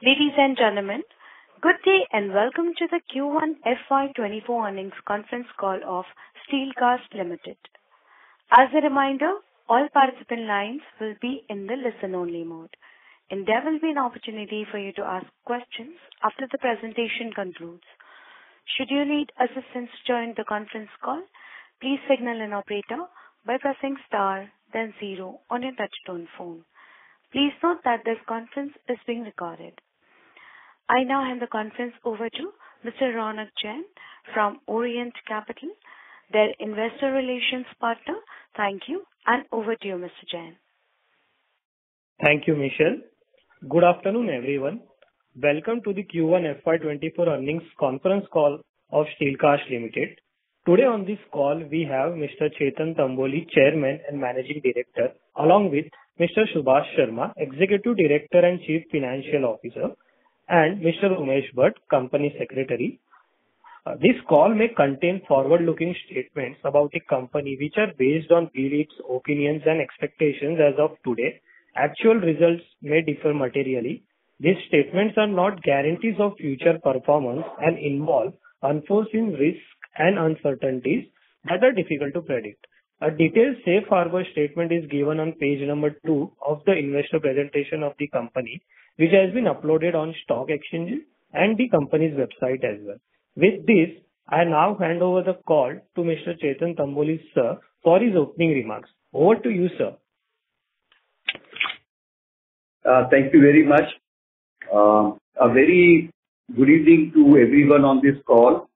Ladies and gentlemen, good day and welcome to the Q1 FY 2024 earnings conference call of Steelcast Limited. As a reminder, all participant lines will be in the listen-only mode, and there will be an opportunity for you to ask questions after the presentation concludes. Should you need assistance during the conference call, please signal an operator by pressing star then zero on your touchtone phone. Please note that this conference is being recorded. I now hand the conference over to Mr. Ronak Jain from Orient Capital, their investor relations partner. Thank you, and over to you, Mr. Jain. Thank you, Michelle. Good afternoon, everyone. Welcome to the Q1 FY 2024 earnings conference call of Steelcast Limited. Today on this call, we have Mr. Chetan Tamboli, Chairman and Managing Director, along with Mr. Subhash Sharma, Executive Director and Chief Financial Officer, and Mr. Umesh Bhatt, Company Secretary. Uh, this call may contain forward-looking statements about the company, which are based on beliefs, opinions, and expectations as of today. Actual results may differ materially. These statements are not guarantees of future performance and involve unforeseen risks and uncertainties that are difficult to predict. A detailed safe harbor statement is given on page number two of the investor presentation of the company, which has been uploaded on stock exchanges and the company's website as well. With this, I now hand over the call to Mr. Chetan Tamboli, sir, for his opening remarks. Over to you, sir. Uh, thank you very much. Uh, a very good evening to everyone on this call,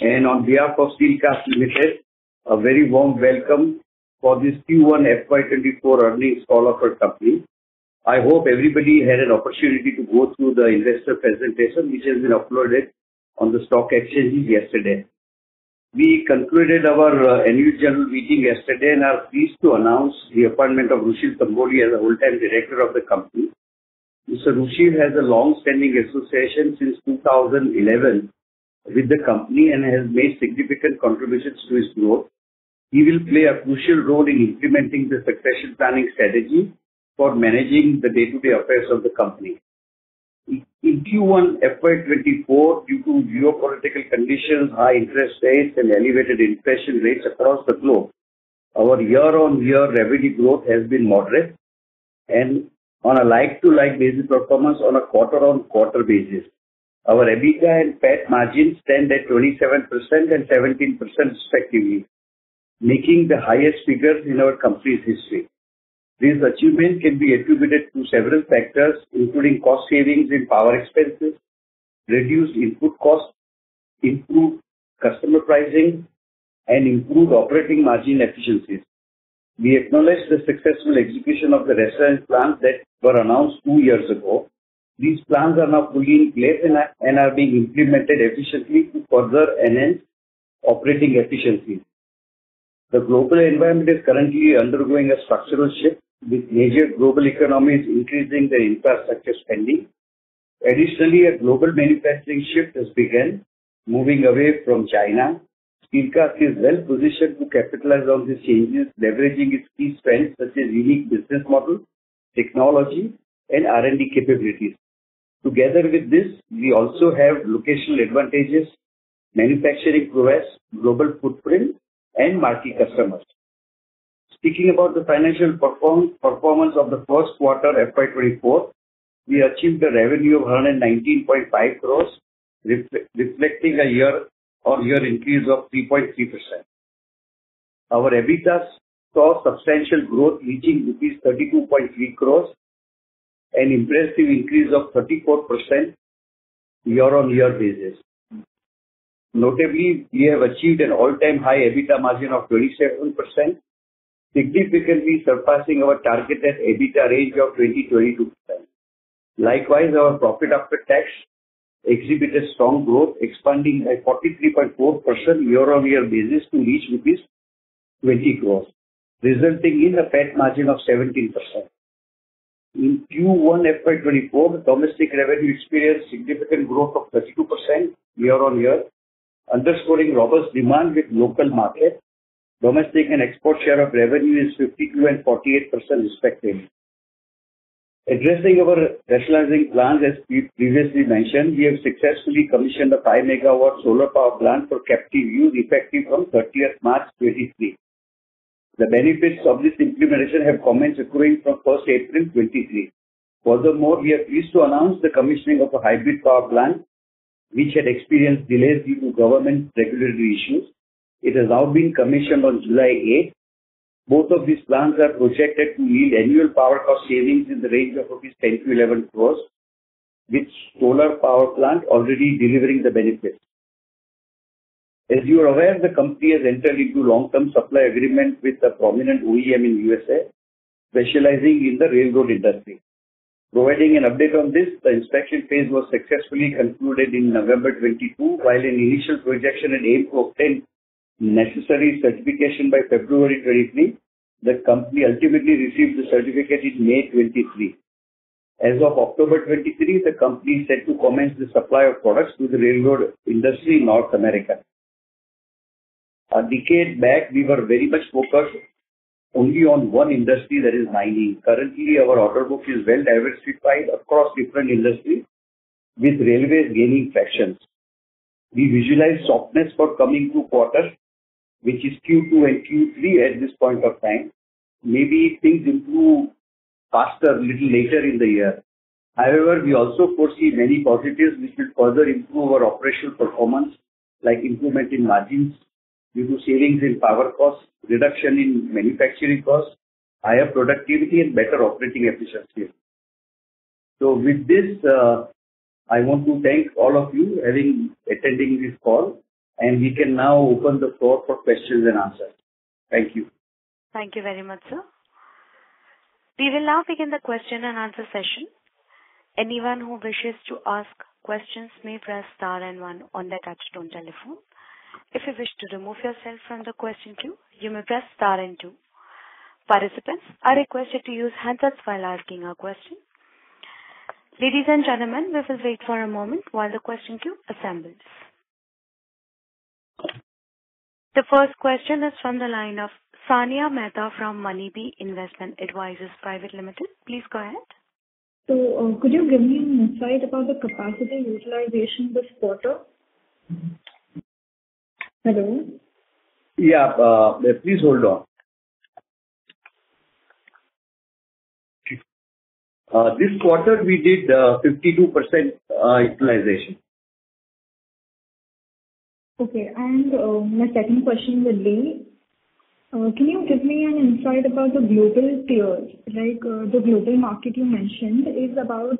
and on behalf of Steelcast Limited, a very warm welcome for this Q1 FY24 earnings call of our company. I hope everybody had an opportunity to go through the investor presentation, which has been uploaded on the stock exchanges yesterday. We concluded our uh, annual general meeting yesterday and are pleased to announce the appointment of Rushil Tamboli as a whole-time director of the company. Mr. Rushil has a long-standing association since 2011 with the company and has made significant contributions to its growth. He will play a crucial role in implementing the succession planning strategy for managing the day-to-day affairs of the company. In Q1 FY 2024, due to geopolitical conditions, high interest rates, and elevated inflation rates across the globe, our year-on-year revenue growth has been moderate and on a like-to-like basis, performance on a quarter-on-quarter basis. Our EBITDA and PAT margins stand at 27% and 17% respectively, making the highest figures in our company's history. This achievements can be attributed to several factors, including cost savings in power expenses, reduced input costs, improved customer pricing, and improved operating margin efficiencies. We acknowledge the successful execution of the resilient plans that were announced two years ago. These plans are now fully in place and are being implemented efficiently to further enhance operating efficiencies. The global environment is currently undergoing a structural shift, with major global economies increasing their infrastructure spending. Additionally, a global manufacturing shift has begun, moving away from China. Steelcast is well positioned to capitalize on these changes, leveraging its key strengths, such as unique business model, technology, and R&D capabilities. Together with this, we also have locational advantages, manufacturing prowess, global footprint, and marquee customers. Speaking about the financial performance of the first quarter, FY 2024, we achieved a revenue of 119.5 crores, reflecting a year-on-year increase of 3.3%. Our EBITDA saw substantial growth, reaching rupees 32.3 crores, an impressive increase of 34% year-on-year basis. Notably, we have achieved an all-time high EBITDA margin of 27%, significantly surpassing our targeted EBITDA range of 20%-22%. Likewise, our profit after tax exhibited strong growth, expanding by 43.4% year-on-year basis to reach rupees 20 crores, resulting in a PAT margin of 17%. In Q1 FY 2024, domestic revenue experienced significant growth of 32% year-on-year, underscoring robust demand with local market. Domestic and export share of revenue is 52 and 48% respectively. Addressing our rationalizing plans, as we previously mentioned, we have successfully commissioned a 5 MW solar power plant for captive use effective from 30th March 2023. The benefits of this implementation have commenced accruing from 1st April 2023. Furthermore, we are pleased to announce the commissioning of a hybrid power plant, which had experienced delays due to government regulatory issues. It has now been commissioned on July 8. Both of these plants are projected to yield annual power cost savings in the range of rupees 10 to 11 crores, with solar power plant already delivering the benefits. As you are aware, the company has entered into long-term supply agreement with a prominent OEM in USA, specializing in the railroad industry. Providing an update on this, the inspection phase was successfully concluded in November 22, while an initial projection had aimed to obtain necessary certification by February 23. The company ultimately received the certificate in May 23. As of October 23, the company is set to commence the supply of products to the railroad industry in North America. A decade back, we were very much focused only on one industry, that is mining. Currently, our order book is well diversified across different industries, with railways gaining traction. We visualize softness for coming two quarters, which is Q2 and Q3 at this point of time. Maybe things improve faster little later in the year. However, we also foresee many positives which will further improve our operational performance, like improvement in margins due to savings in power costs, reduction in manufacturing costs, higher productivity, and better operating efficiency. So with this, uh, I want to thank all of you having attending this call, and we can now open the floor for questions and answers. Thank you. Thank you very much, sir. We will now begin the question and answer session. Anyone who wishes to ask questions may press star and one on their touchtone telephone. If you wish to remove yourself from the question queue, you may press star and two. Participants are requested to use handsets while asking a question. Ladies and gentlemen, we will wait for a moment while the question queue assembles. The first question is from the line of Sania Mehta from Moneybee Investment Advisors Private Limited. Please go ahead. So uh could you give me an insight about the capacity utilization this quarter? Hello? Yeah, uh, please hold on. Uh, this quarter, we did uh, 52% utilization. Okay. And uh, my second question would be, uh, can you give me an insight about the global peers? Like, uh, the global market you mentioned is about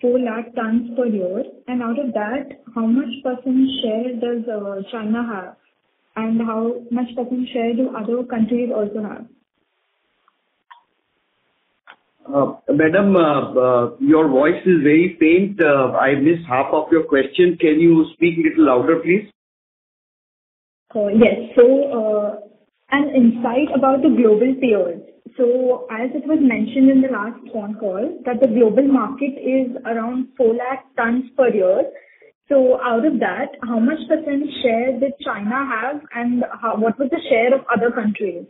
4 lakh tons per year, and out of that, how much percent share does China have? And how much percent share do other countries also have? Madam, your voice is very faint. I missed half of your question. Can you speak a little louder, please? Yes. So, uh, an insight about the global peers. So as it was mentioned in the last phone call, that the global market is around 400,000 tons per year. So out of that, how much percent share did China have, and what was the share of other countries?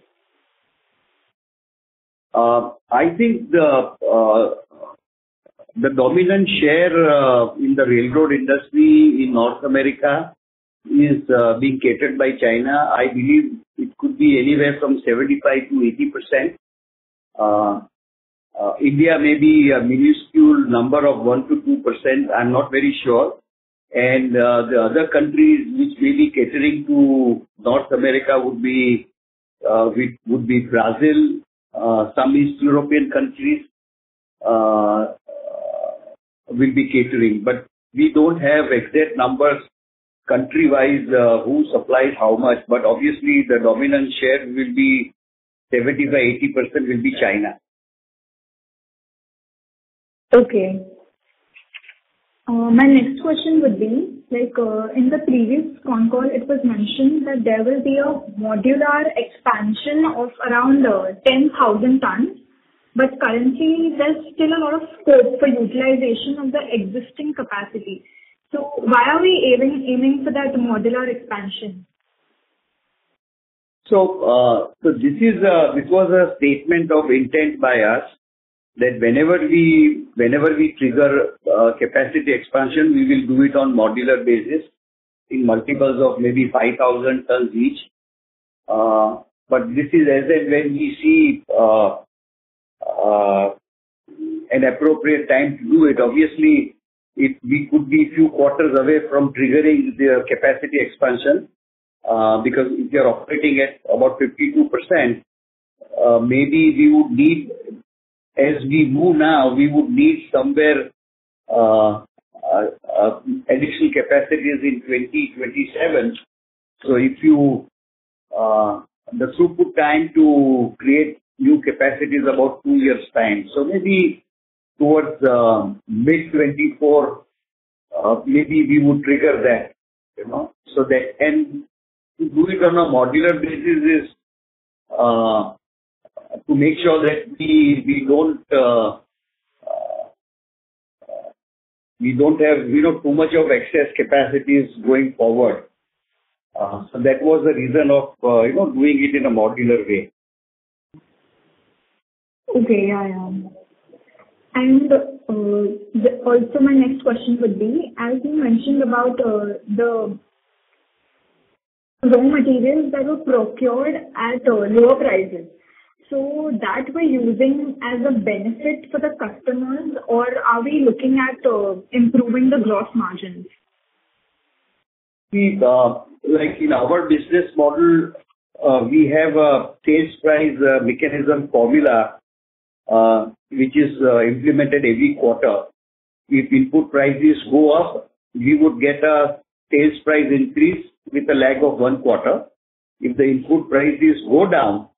Uh, I think the the dominant share in the railroad industry in North America is uh, being catered by China. I believe it could be anywhere from 75 to 80 percent. Uh, uh, India may be a minuscule number of 1 to 2 percent. I'm not very sure. And the other countries which may be catering to North America would be uh, would be Brazil, some East European countries will be catering. But we don't have exact numbers country-wise uh, who supplies how much, but obviously the dominant share will be 75%-80% will be China. Okay. Uh, my next question would be, like, uh, in the previous con call, it was mentioned that there will be a modular expansion of around 10,000 tons, but currently there's still a lot of scope for utilization of the existing capacity. So why are we aiming for that modular expansion? So, uh, uh, this was a statement of intent by us, that whenever we whenever we trigger uh, capacity expansion, we will do it on modular basis in multiples of maybe 5,000 tons each. But this is as and when we see an appropriate time to do it. Obviously, we could be a few quarters away from triggering the capacity expansion, uh, because if you're operating at about 52%, uh, maybe we would need, as we move now, we would need somewhere uh, additional capacities in 2027. So if you, the throughput time to create new capacity is about two years' time. So maybe towards um, mid-2024, uh, maybe we would trigger that, you know. So that, and to do it on a modular basis is uh, to make sure that don't uh, we don't have, you know, too much of excess capacities going forward. So that was the reason of, you know, doing it in a modular way. Okay. Yeah, yeah. And, uh, also my next question would be, as you mentioned about, uh, the raw materials that were procured at uh, lower prices, so that we're using as a benefit for the customers, or are we looking at improving the gross margins? We, like in our business model, we have a sales price mechanism formula, Uh, which is uh, implemented every quarter. If input prices go up, we would get a sales price increase with a lag of one quarter. If the input prices go down,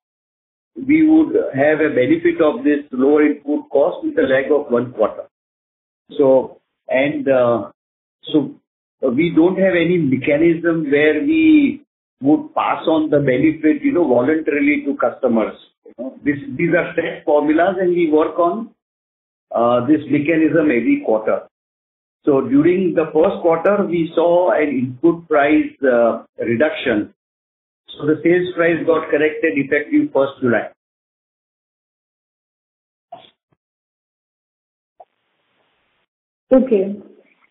we would have a benefit of this lower input cost with a lag of one quarter. So, and, uh, so we don't have any mechanism where we would pass on the benefit, you know, voluntarily to customers. Know, these are set formulas, and we work on uh, this mechanism every quarter. So during the first quarter, we saw an input price uh, reduction, so the sales price got corrected effective first July. Okay.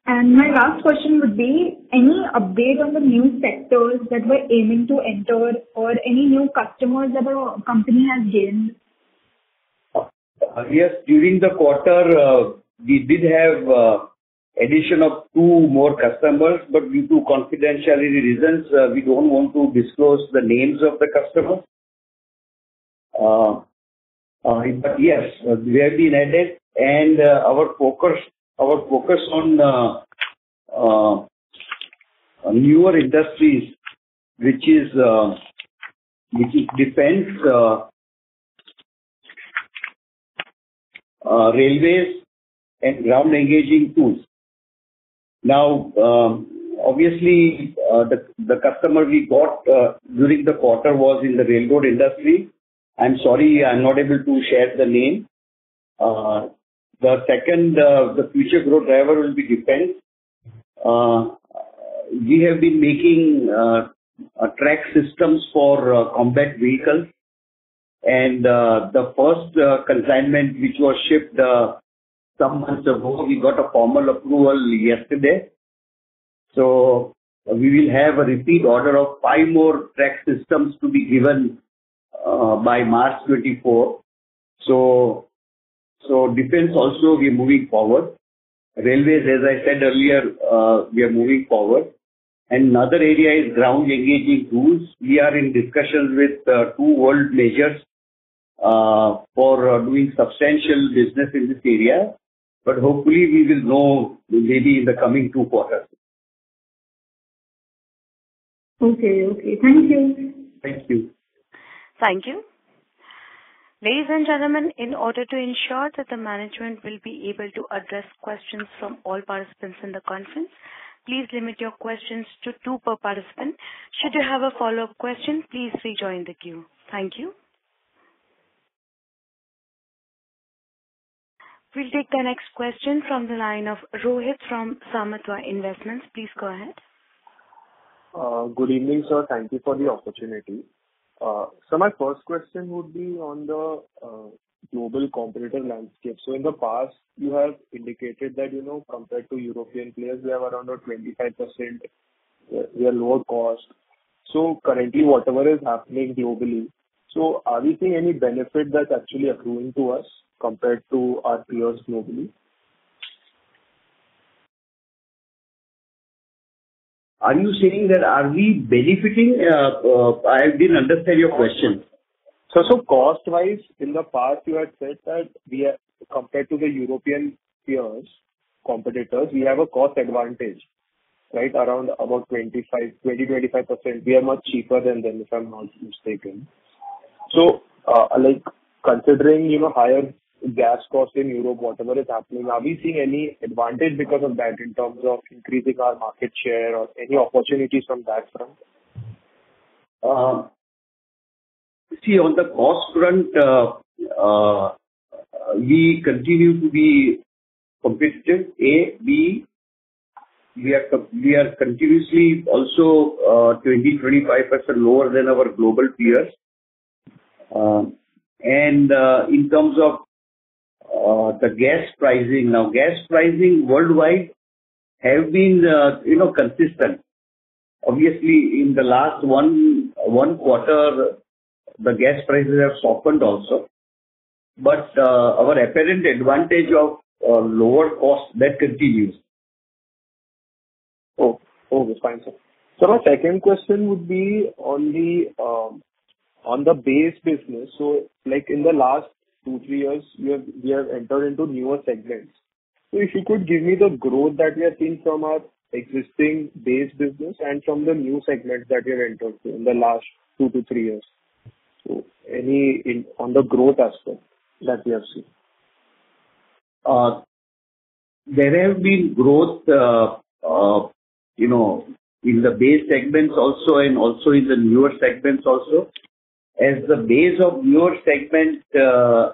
And my last question would be, any update on the new sectors that we're aiming to enter or any new customers that our company has gained? Uh, yes, during the quarter, uh, we did have uh, addition of two more customers, but due to confidentiality reasons, we don't want to disclose the names of the customers. But yes, we have been added, and our focus on uh, uh, newer industries, which is uh, defense, railways and ground engaging tools. Now, um, obviously, the customer we got during the quarter was in the railroad industry. I'm sorry, I'm not able to share the name. The second, uh, the future growth driver will be defense. Uh, we have been making uh, track systems for combat vehicles, and the first consignment, which was shipped some months ago, we got a formal approval yesterday. So we will have a repeat order of five more track systems to be given by March 2024. So defense also, we are moving forward. Railways, as I said earlier, uh, we are moving forward. And another area is ground engaging tools. We are in discussions with uh, two world majors uh, for doing substantial business in this area, but hopefully we will know maybe in the coming two quarters. Okay. Okay. Thank you. Thank you. Thank you. Ladies and gentlemen, in order to ensure that the management will be able to address questions from all participants in the conference, please limit your questions to two per participant. Should you have a follow-up question, please rejoin the queue. Thank you. We'll take the next question from the line of Rohit from Samatva Investments. Please go ahead. Uh, good evening, sir. Thank you for the opportunity. Uh, so my first question would be on the uh, global competitor landscape. So in the past, you have indicated that, you know, compared to European players, we have around a 25%, uh, we are lower cost. So currently, whatever is happening globally, so are we seeing any benefit that's actually accruing to us compared to our peers globally? Are you saying that are we benefiting? Uh, uh, I didn't understand your question. So, so cost-wise, in the past, you had said that we are, compared to the European peers, competitors, we have a cost advantage, right? Around about 20-25%. We are much cheaper than them, if I'm not mistaken. So, uh, like, considering, you know, higher gas costs in Europe, whatever is happening, are we seeing any advantage because of that in terms of increasing our market share or any opportunities from that front? Uh, see, on the cost front, uh, uh, we continue to be competitive. A, B, we are we are continuously also 20-25% lower than our global peers. And in terms of Uh, the gas pricing, now, gas pricing worldwide have been, uh, you know, consistent. Obviously, in the last one one quarter, the gas prices have softened also. But uh, our apparent advantage of lower cost, that continues. Oh, okay. Fine, sir. So my second question would be on the um, base business. So, like, in the last two, three years, we have entered into newer segments. So if you could give me the growth that we are seeing from our existing base business and from the new segments that we have entered in the last two to three years. So any in on the growth aspect that we have seen. Uh, There have been growth, uh, uh, you know, in the base segments also and also in the newer segments also. As the base of your segment, uh,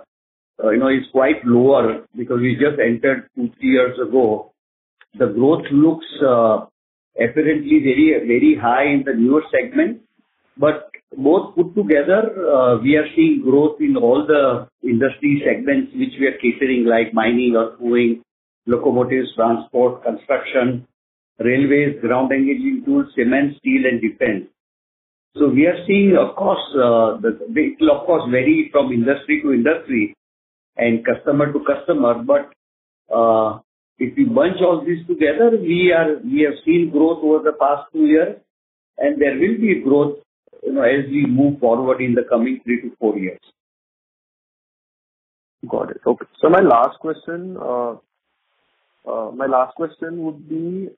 you know, is quite lower because we just entered two, three years ago, the growth looks uh, apparently very, very high in the newer segment. But both put together, uh, we are seeing growth in all the industry segments which we are catering, like mining or moving, locomotives, transport, construction, railways, ground engaging tools, cement, steel, and defense. So we are seeing, of course, uh, it will of course vary from industry to industry and customer to customer. But uh, if we bunch all this together, we are we have seen growth over the past two years, and there will be growth, you know, as we move forward in the coming three to four years. Got it. Okay. So my last question, uh, my last question would be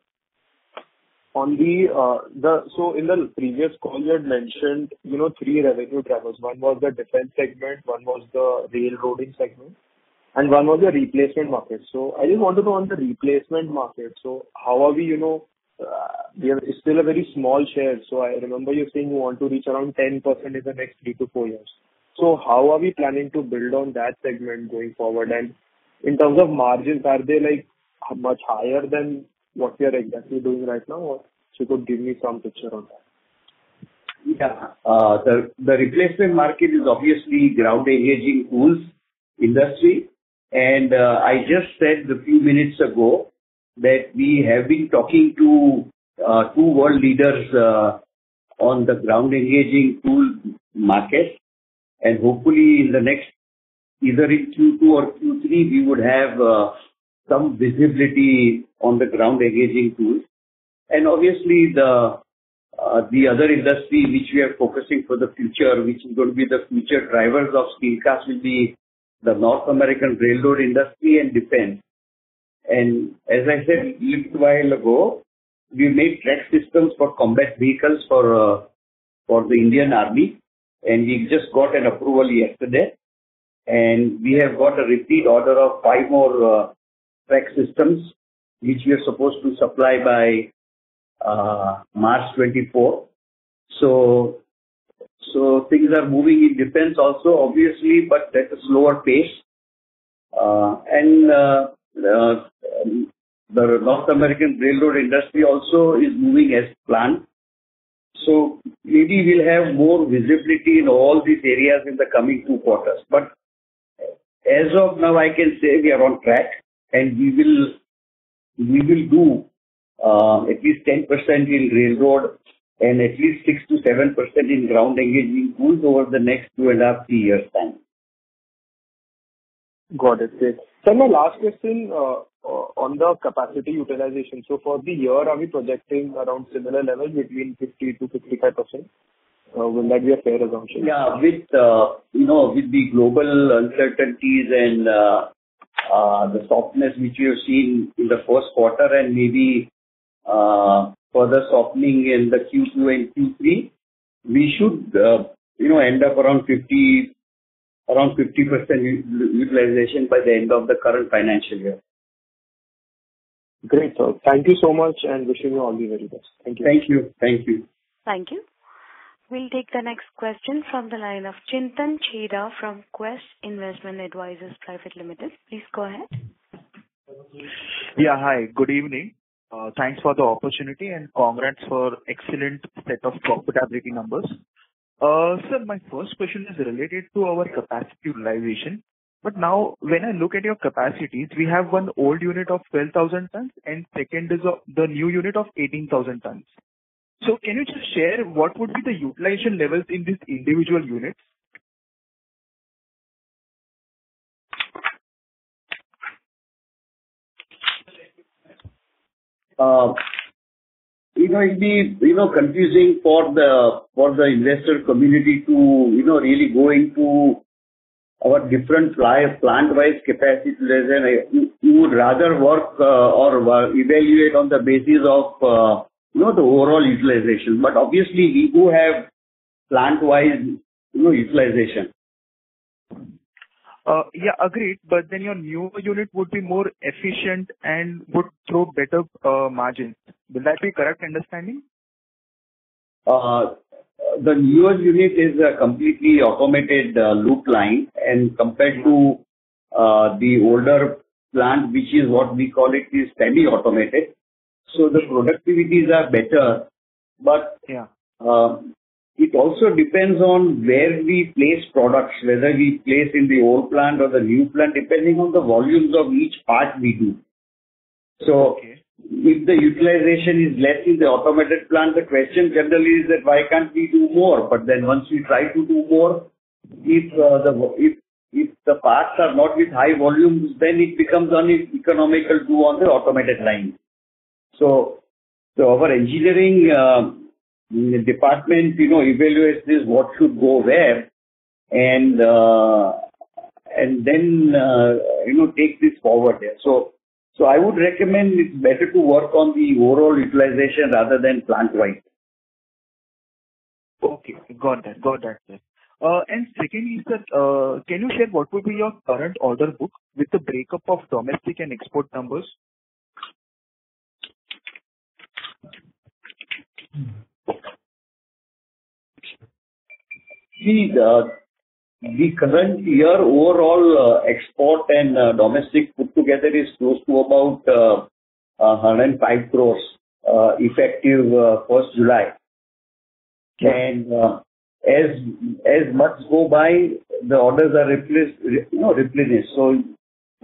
on uh, the, so in the previous call, you had mentioned, you know, three revenue drivers. One was the defense segment, one was the railroading segment, and one was the replacement market. So I just want to know on the replacement market, so how are we, you know, uh, we are still a very small share. So I remember you saying you want to reach around 10% in the next three to four years. So how are we planning to build on that segment going forward? And in terms of margins, are they, like, much higher than what we are exactly doing right now? Or if you could give me some picture on that. Yeah. Uh, the replacement market is obviously ground engaging tools industry. And uh, I just said a few minutes ago that we have been talking to uh, two world leaders on the ground engaging tool market. And hopefully in the next, either in Q2 or Q3, we would have some visibility on the ground engaging tools. And obviously, the uh, the other industry which we are focusing for the future, which is going to be the future drivers of Steelcast, will be the North American railroad industry and defense. And as I said a little while ago, we made track systems for combat vehicles for uh, for the Indian Army, and we just got an approval yesterday. And we have got a repeat order of five more uh, track systems, which we are supposed to supply by uh, March 2024. So so things are moving in defense also, obviously, but at a slower pace. Uh, and uh, um, the North American railroad industry also is moving as planned. So maybe we'll have more visibility in all these areas in the coming two quarters. But as of now, I can say we are on track, and we will we will do uh, at least 10% in railroad and at least 6 to 7% in ground engaging tools over the next 2.5-3 years' time. Got it. Great. Sir, my last question uh, on the capacity utilization. So for the year, are we projecting around similar levels between 50 to 55 percent? Uh, Will that be a fair assumption? Yeah. With uh, you know with the global uncertainties and Uh, the softness which we have seen in the first quarter and maybe uh, further softening in the Q2 and Q3, we should uh, you know, end up around 50, around 50% utilization by the end of the current financial year. Great, sir. Thank you so much, and wishing you all the very best. Thank you. Thank you. Thank you. Thank you. We'll take the next question from the line of Chintan Chheda from Quest Investment Advisors Private Limited. Please go ahead. Yeah. Hi. Good evening. Uh, thanks for the opportunity, and congrats for excellent set of profitability numbers. Uh, sir, my first question is related to our capacity utilization. But now, when I look at your capacities, we have one old unit of 12,000 tons, and second is the new unit of 18,000 tons. So can you just share what would be the utilization levels in these individual units? Uh, it might be you know, confusing for the for the investor community to you know, really go into our different plant-wise capacity utilization. You would rather work uh, or uh, evaluate on the basis of the overall utilization. But obviously, we do have plant-wise you know, utilization. Yeah. Agreed. But then your new unit would be more efficient and would throw better uh, margins. Will that be correct understanding? Uh, The newer unit is a completely automated loop line. And compared to the older plant, which is what we call it, is semi-automated. So the productivities are better. But yeah, uh, it also depends on where we place products, whether we place in the old plant or the new plant, depending on the volumes of each part we do. So okay. if the utilization is less in the automated plant, the question generally is that, "Why can't we do more?" But then once we try to do more, if uh, the if if the parts are not with high volumes, then it becomes uneconomical to do on the automated line. So, so our engineering uh, department you know, evaluates this, what should go where, and uh, and then uh, you know take this forward there. So, so I would recommend it's better to work on the overall utilization rather than plant-wise. Okay. Got that. Got that, sir. And secondly, sir, can you share what would be your current order book with the breakup of domestic and export numbers? See, the current year overall uh, export and uh, domestic put together is close to about uh, 105 crores effective 1st July. And uh as as months go by, the orders are replenished. So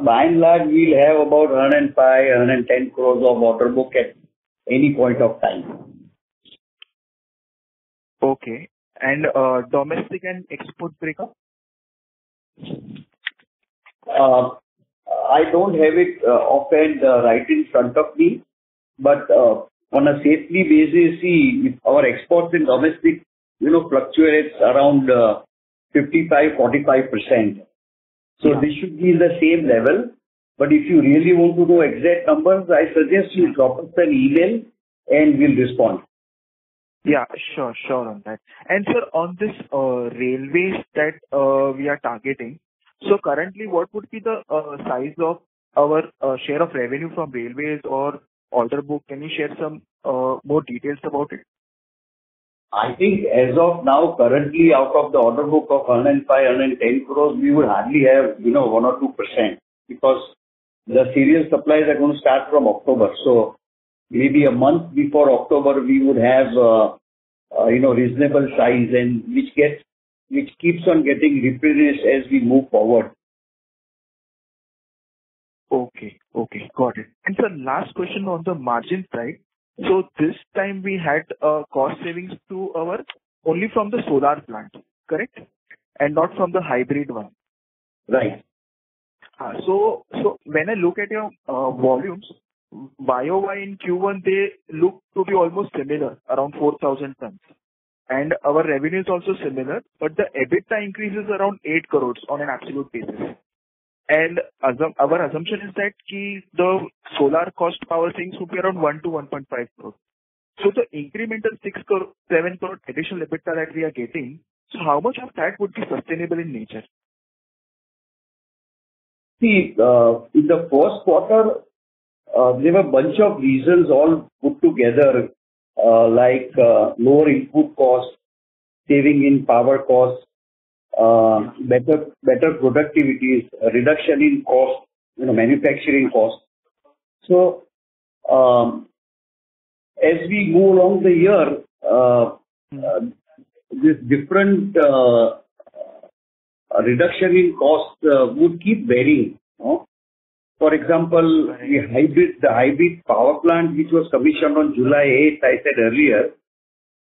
by and large, we'll have about 105-110 crores of order book at any point of time. Okay. And uh, domestic and export breakup? Uh, I don't have it uh, offhand right in front of me. But on a safety basis, see, our exports and domestic fluctuate around 55%-45%. So this should be in the same level. But if you really want to know exact numbers, I suggest you drop us an email, and we'll respond. Yeah. Sure. Sure on that. And sir, on this uh, railways that uh, we are targeting, so currently, what would be the uh, size of our share of revenue from railways or order book? Can you share some more details about it? I think as of now, currently, out of the order book of 105-110 crores, we would hardly have you know, 1% or 2% because the serial supplies are going to start from October. So maybe a month before October, we would have uh, uh, you know, reasonable size, and which gets which keeps on getting replenished as we move forward. Okay. Okay. Got it. And sir, last question on the margin side. So this time we had a cost savings to our only from the solar plant, correct? And not from the hybrid one. Right. So so when I look at your volumes, YOY in Q1, they look to be almost similar, around 4,000 tons. And our revenue is also similar, but the EBITDA increase is around 8 crore on an absolute basis. And our assumption is that the solar cost power things will be around 1 crore-1.5 crore. So the incremental 6 crore-7 crore additional EBITDA that we are getting, so how much of that would be sustainable in nature? See, uh, in the first quarter, Uh, there were a bunch of reasons all put together, uh, like uh, lower input costs, saving in power costs, better better productivities, reduction in cost, you know, manufacturing costs. So um, as we move along the year, hmm. uh, this different uh, reduction in cost would keep varying. For example, the hybrid the hybrid power plant, which was commissioned on July 8th, I said earlier,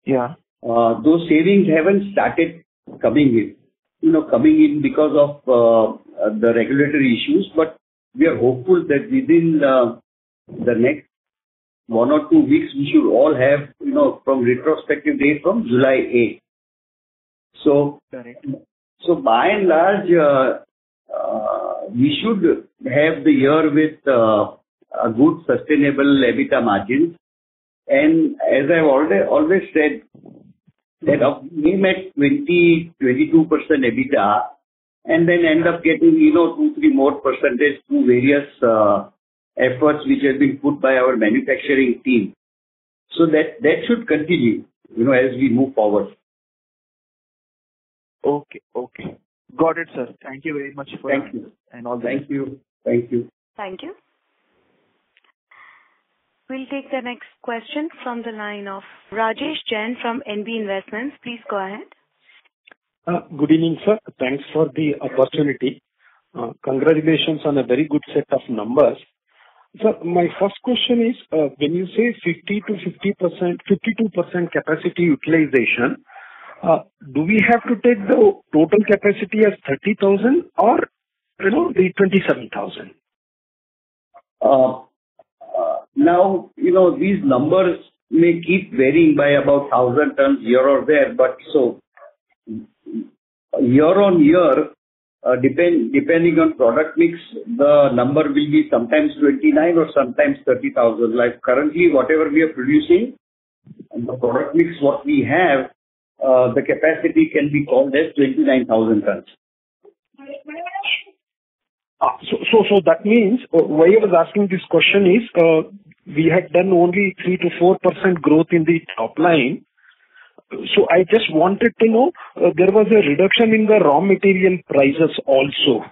Yeah. Uh, those savings haven't started coming in you know, coming in because of uh, the regulatory issues. But we are hopeful that within uh, the next one or two weeks, we should all have you know, from retrospective date from July 8th. So so by and large, we should have the year with uh, a good sustainable EBITDA margin. And as I've already always said, that we met 20%-22% EBITDA and then end up getting you know, 2%-3% more through various uh, efforts which have been put by our manufacturing team. So that that should continue you know, as we move forward. Okay. Okay. Got it, sir. Thank you very much for Thank you. And all that. Thank you. Thank you. Thank you. We'll take the next question from the line of Rajesh Jain from NB Investments. Please go ahead. Uh, good evening, sir. Thanks for the opportunity. Uh, congratulations on a very good set of numbers. Sir, my first question is, uh, when you say 50%-52% capacity utilization, Uh, do we have to take the total capacity as 30,000 or you know, the 27,000? Uh, uh, now, you know, these numbers may keep varying by about 1,000 tons here or there. But so year on year, depending on product mix, the number will be sometimes 29 or sometimes 30,000. Like Currently, whatever we are producing, the product mix what we have, Uh, the capacity can be called as 29,000 tons. Ah, so so, so that means uh, why I was asking this question is uh, we had done only 3%-4% growth in the top line. So I just wanted to know there was a reduction in the raw material prices also.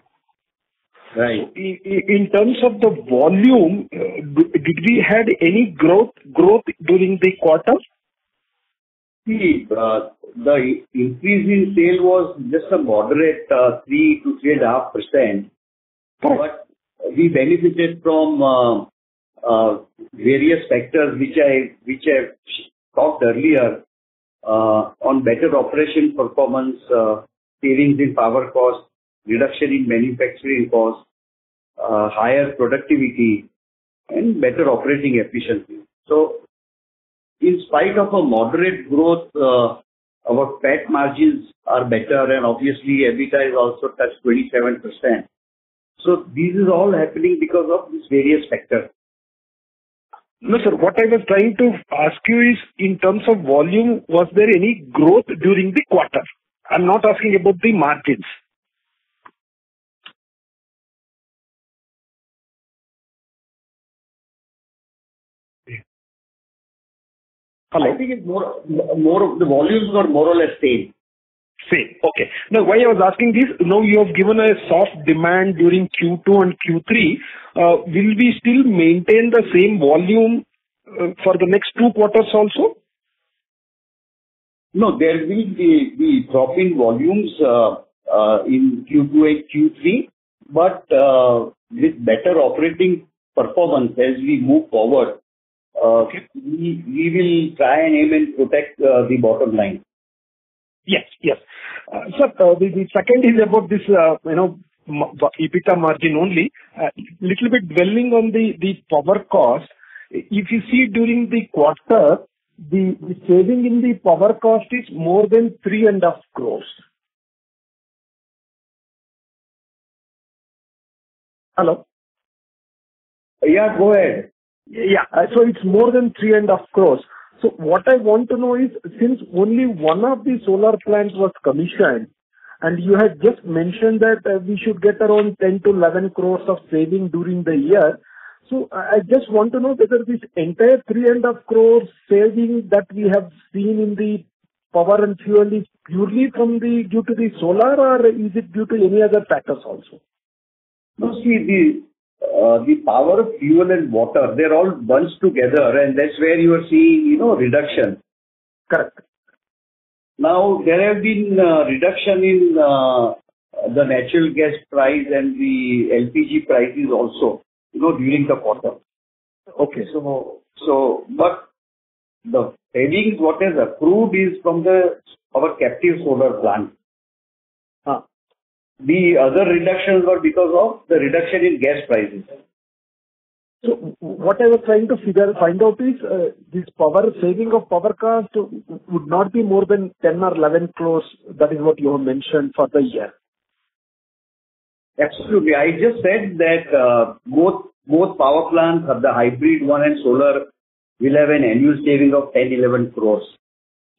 Right. In terms of the volume, did we had any growth growth during the quarter? See, uh, the increase in sale was just a moderate uh, 3%-3.5%. But we benefited from um, uh, various factors which I which I talked earlier on better operation performance, savings in power cost, reduction in manufacturing cost, higher productivity, and better operating efficiency. So in spite of a moderate growth, uh, our PAT margins are better. And obviously, EBITDA is also touched 27%. So this is all happening because of these various factors. No, sir. What I was trying to ask you is, in terms of volume, was there any growth during the quarter? I'm not asking about the margins. I think it's more, more the volumes were more or less same. Same. Okay. Now, why I was asking this, now you have given a soft demand during Q2 and Q3. Uh, Will we still maintain the same volume for the next two quarters also? No, there will be drop in volumes uh, in Q2 and Q3. But with better operating performance as we move forward, Uh, we will try and aim and protect uh, the bottom line. Yes. Yes. Uh, sir, the second is about this, you know, EBITDA margin only. Little bit dwelling on the power cost. If you see during the quarter, the saving in the power cost is more than 3.5 crores. Hello? Yeah, go ahead. Yeah. Uh, so it's more than 3.5 crores. So what I want to know is, since only one of the solar plants was commissioned, and you had just mentioned that uh, we should get around 10 to 11 crores of saving during the year. So I just want to know whether this entire 3.5 crores saving that we have seen in the power and fuel is purely from the due to the solar, or is it due to any other factors also? No, see, the Uh, power, of fuel and water, they're all bunched together, and that's where you are seeing, you know, reduction. Correct. Now, there have been uh, reduction in uh, the natural gas price and the LPG prices also, you know, during the quarter. Okay. So, so but the savings, what is approved is from the, our captive solar plant. The other reductions were because of the reduction in gas prices. So what I was trying to figure find out is, uh, this power, saving of power cost would not be more than 10 or 11 crores. That is what you have mentioned for the year. Absolutely. I just said that, uh, both power plants, the hybrid one and solar, will have an annual saving of 10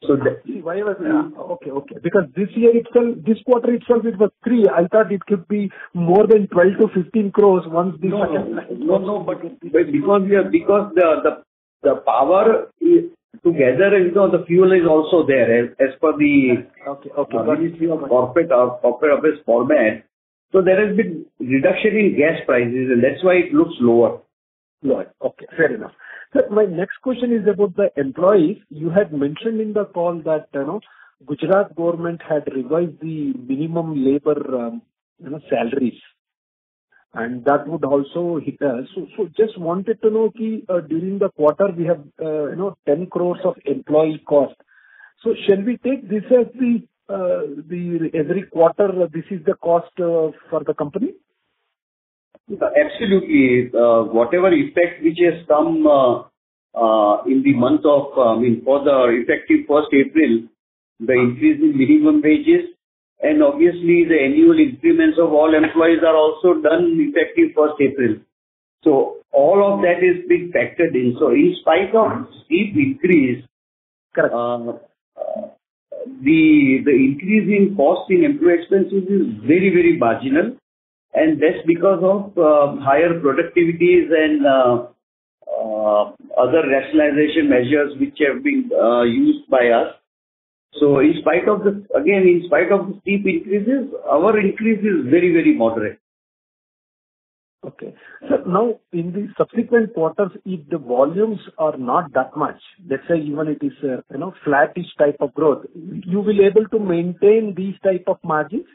crores-11 crores. Why was that? Oh, okay, okay. Because this year itself, this quarter itself, it was 3. I thought it could be more than 12 to 15 crores once this. No, no, no, but because we are, because the the the power is together, you know, the fuel is also there as per the. Okay, okay. Ministry uh, of uh, Corporate Affairs format. So there has been reduction in gas prices, and that's why it looks lower. Lower. Okay, fair enough. Sir, my next question is about the employees. You had mentioned in the call that, you know, Gujarat government had revised the minimum labor, um, you know, salaries, and that would also hit us. So, so just wanted to know, uh, during the quarter, we have, uh, you know, 10 crores of employee cost. So shall we take this as the uh, every quarter, this is the cost for the company? Absolutely. Uh, whatever effect which has come uh, uh, in the month of, I mean, for the effective 1st April, the increase in minimum wages and obviously the annual increments of all employees are also done effective 1st April. So all of that is being factored in. So in spite of steep increase. Correct. The increase in cost in employee expenses is very, very marginal, and that's because of um, higher productivities and uh, other rationalization measures which have been uh, used by us. So in spite of the, again, in spite of the steep increases, our increase is very, very moderate. Okay. Sir, now, in the subsequent quarters, if the volumes are not that much, let's say even it is, uh, you know, flattish type of growth, you will able to maintain these type of margins?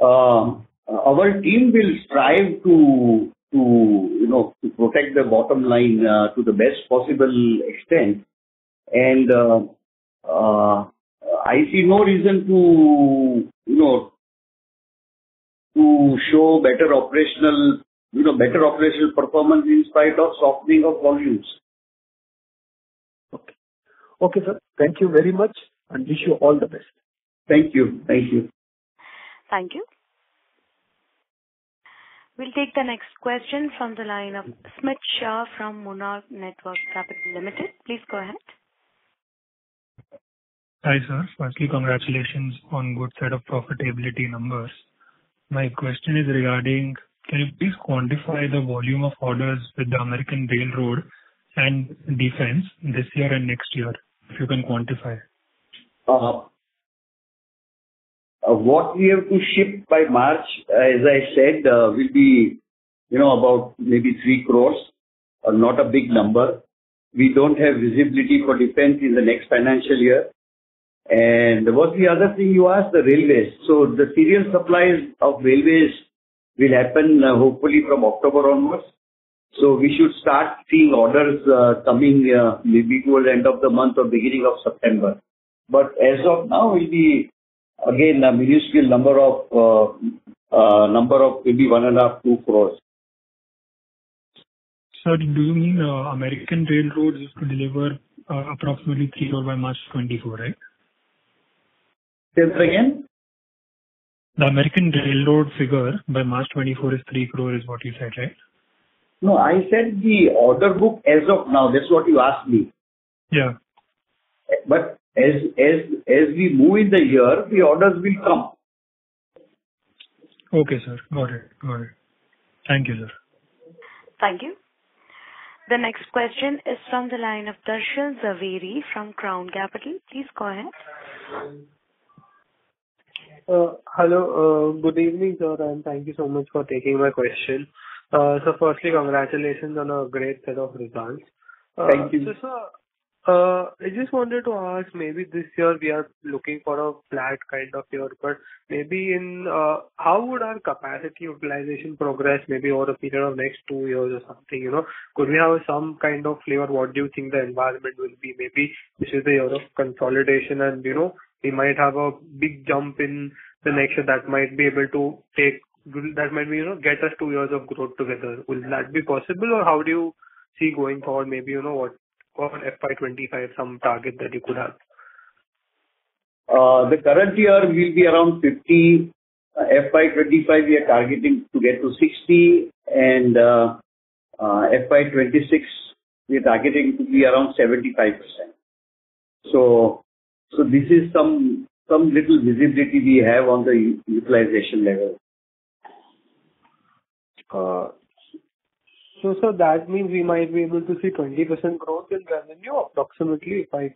Uh, our team will strive to, to you know, to protect the bottom line uh, to the best possible extent. And uh, I see no reason to, you know, to show better operational, you know, better operational performance in spite of softening of volumes. Okay. Okay, sir. Thank you very much, and wish you all the best. Thank you. Thank you. Thank you. We'll take the next question from the line of Smit Shah from Monarch Networth Capital Limited. Please go ahead. Hi, sir. Firstly, congratulations on good set of profitability numbers. My question is regarding, can you please quantify the volume of orders with the American Railroad and Defense this year and next year, if you can quantify? Uh, What we have to ship by March, as I said, will be, you know, about maybe 3 crores, not a big number. We don't have visibility for defense in the next financial year. And what's the other thing you asked? The railways. So the serial supplies of railways will happen, uh, hopefully from October onwards. So we should start seeing orders uh, coming uh, maybe towards the end of the month or beginning of September. But as of now, will be again a minuscule number of uh, uh, number of maybe one and a half, two crores. Sir, do you mean uh, American Railroads is to deliver uh, approximately 3 crore by March 24, right? Say that again? The American Railroad figure by March 24 is 3 crore, is what you said, right? No, I said the order book as of now. That's what you asked me. Yeah. But as as as we move in the year, the orders will come. Okay, sir. Got it. Got it. Thank you, sir. Thank you. The next question is from the line of Darshil Zaveri from Crown Capital. Please go ahead. Uh, Hello. uh, Good evening, sir, and thank you so much for taking my question. Uh, So firstly, congratulations on a great set of results. Uh, Thank you. So, sir, I just wanted to ask, maybe this year we are looking for a flat kind of year, but maybe in uh, how would our capacity utilization progress maybe over a period of next two years or something, you know? Could we have some kind of flavor? What do you think the environment will be? Maybe this is the year of consolidation and, you know, we might have a big jump in the next year that might be able to take that might be, you know, get us two years of growth together. Will that be possible, or how do you see going forward, maybe, you know, what on FY 25, some target that you could have? Uh, The current year will be around 50. Uh, FY 25, we are targeting to get to 60, and uh, uh, FY 26, we are targeting to be around 75%. So so this is some some little visibility we have on the utilization level. So, so that means we might be able to see 20% growth in revenue, approximately, if I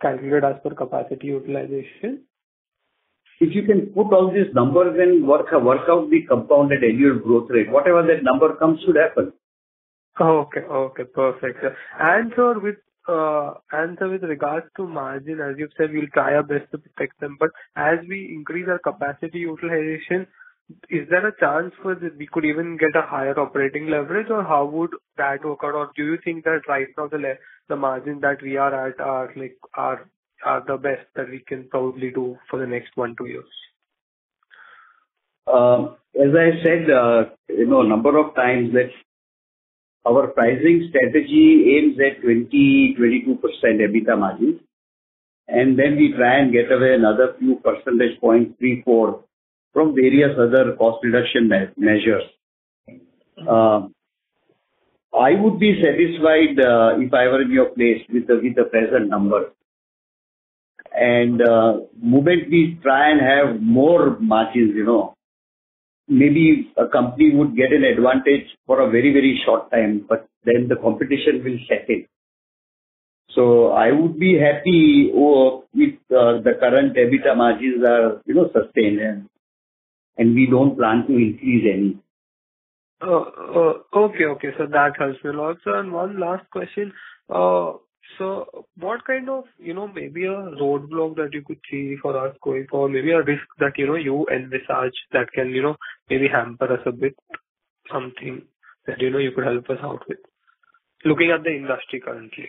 calculate as per capacity utilization. If you can put all these numbers and work work out the compounded annual growth rate, whatever that number comes should happen. Okay. Okay, perfect, sir. And sir, with uh, and sir, with regards to margin, as you've said, we'll try our best to protect them, but as we increase our capacity utilization, is there a chance for that we could even get a higher operating leverage, or how would that work out? Or do you think that right now the the margin that we are at are like are the best that we can probably do for the next one, two years? Um, As I said, uh, you know, a number of times that our pricing strategy aims at 20%-22% EBITDA margins, and then we try and get away another few percentage points, 3, 4, from various other cost reduction me- measures. Um, I would be satisfied uh, if I were in your place with the with the present number. And uh, moment we try and have more margins, you know, maybe a company would get an advantage for a very, very short time, but then the competition will set in. So I would be happy if uh, the current EBITDA margins are, you know, sustained and and we don't plan to increase any. Uh, uh, Okay, okay. So that helps me a lot. So, and one last question. Uh, So what kind of, you know, maybe a roadblock that you could see for us going forward, maybe a risk that, you know, you envisage that can, you know, maybe hamper us a bit, something that, you know, you could help us out with, looking at the industry currently?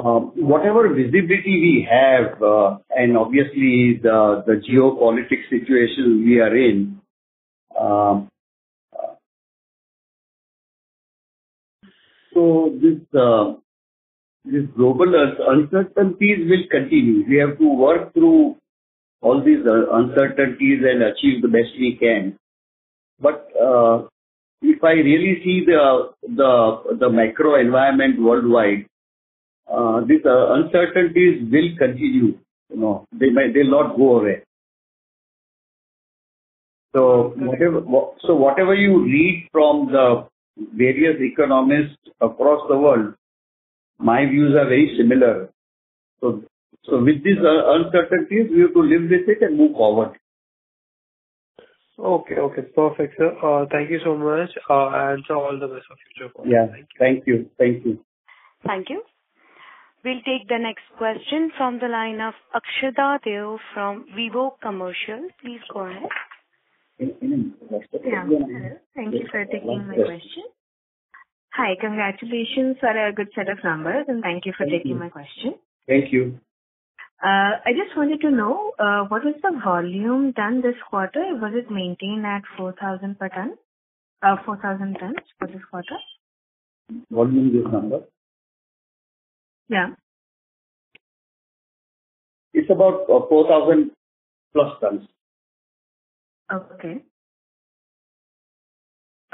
Whatever visibility we have, uh, and obviously the geopolitics situation we are in, um, uh, so this uh, this global uncertainties will continue. We have to work through all these uh, uncertainties and achieve the best we can. But uh, if I really see the the the macro environment worldwide, uh, these uh, uncertainties will continue. You know, they might, they'll not go away. So whatever, so whatever you read from the various economists across the world, my views are very similar. So, so with these uh, uncertainties, we have to live with it and move forward. Okay, okay. Perfect, sir. Uh, Thank you so much, Uh, and so all the best for future. calls. Yeah. Thank you. Thank you. Thank you. Thank you. We'll take the next question from the line of Akshada Deo from Vivo Commercial. Please go ahead. Yeah. Hello. Thank you for taking my question. Hi. Congratulations for a good set of numbers, and thank you for taking my question. Thank you. Uh, I just wanted to know, uh, what was the volume done this quarter? Was it maintained at 4,000 per ton? Uh, 4,000 tons for this quarter? Volume this number? Yeah. It's about uh, 4,000+ tons. Okay.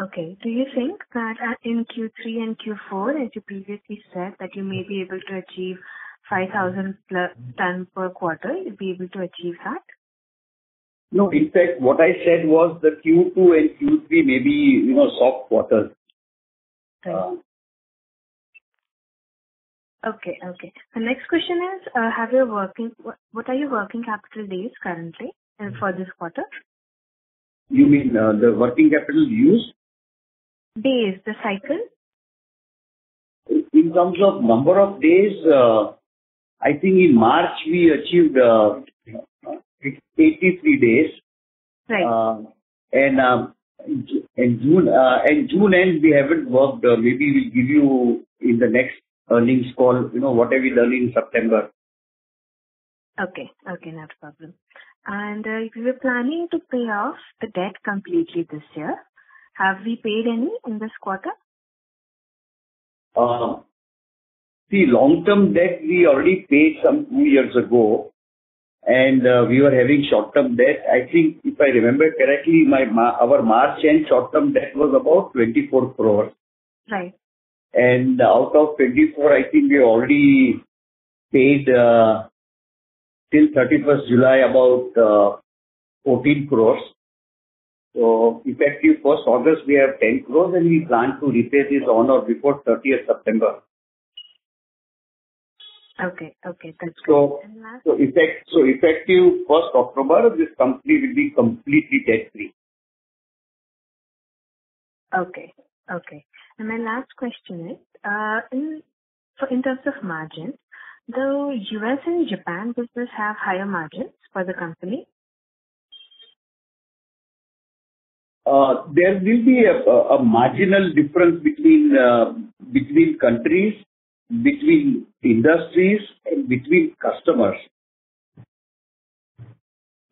Okay. Do you think that uh, in Q3 and Q4, as you previously said, that you may be able to achieve 5,000+ tons per quarter, you'll be able to achieve that? No. In fact, what I said was that Q2 and Q3 may be, you know, soft quarters. Right. Uh, Okay. Okay. The next question is, uh, have your working... what are your working capital days currently and for this quarter? You mean, uh, the working capital used? Days, the cycle. In terms of number of days, I think in March we achieved 83 days. Right. And um, in June end, we haven't worked. Maybe we'll give you in the next earnings call, you know, what have we done in September. Okay. Okay, not a problem. If you were planning to pay off the debt completely this year, have we paid any in this quarter? Uh, See, long-term debt we already paid some two years ago, and uh, we were having short-term debt. I think if I remember correctly, my our March end short-term debt was about 24 crores. Right. And out of 24, I think we already paid uh, till 31st July about uh, 14 crores. So effective 1st August, we have 10 crores, and we plan to repay this on or before 30th September. Okay. Okay. That's good. so Effective 1st October, this company will be completely debt-free. Okay. Okay. And my last question is, uh, in in terms of margins, the U.S. and Japan business have higher margins for the company? Uh, There will be a marginal difference between uh, between countries, between industries, and between customers.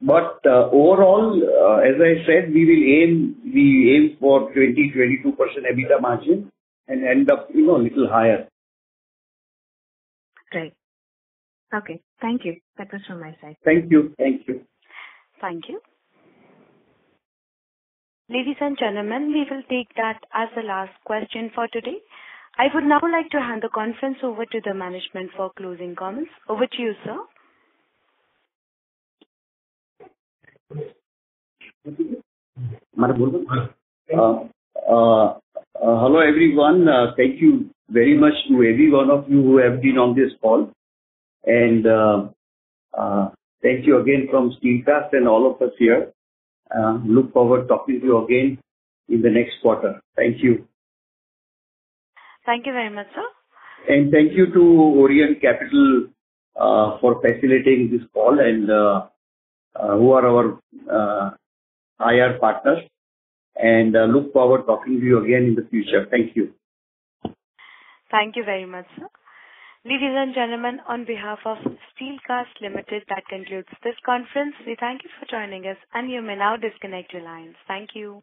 Uh, overall, uh, as I said, we will aim we aim for 20%-22% EBITDA margin and end up, you know, a little higher. Great. Okay. Thank you. That was from my side. Thank you. Thank you. Thank you. Ladies and gentlemen, we will take that as the last question for today. I would now like to hand the conference over to the management for closing comments. Over to you, sir. Uh, uh, uh, hello, everyone. Thank you very much to every one of you who have been on this call. And thank you again from Steelcast and all of us here. Look forward to talking to you again in the next quarter. Thank you. Thank you very much, sir. And thank you to Orient Capital for facilitating this call and Uh, who are our uh, IR partners. And uh, look forward talking to you again in the future. Thank you. Thank you very much, sir. Ladies and gentlemen, on behalf of Steelcast Limited, that concludes this conference. We thank you for joining us, and you may now disconnect your lines. Thank you.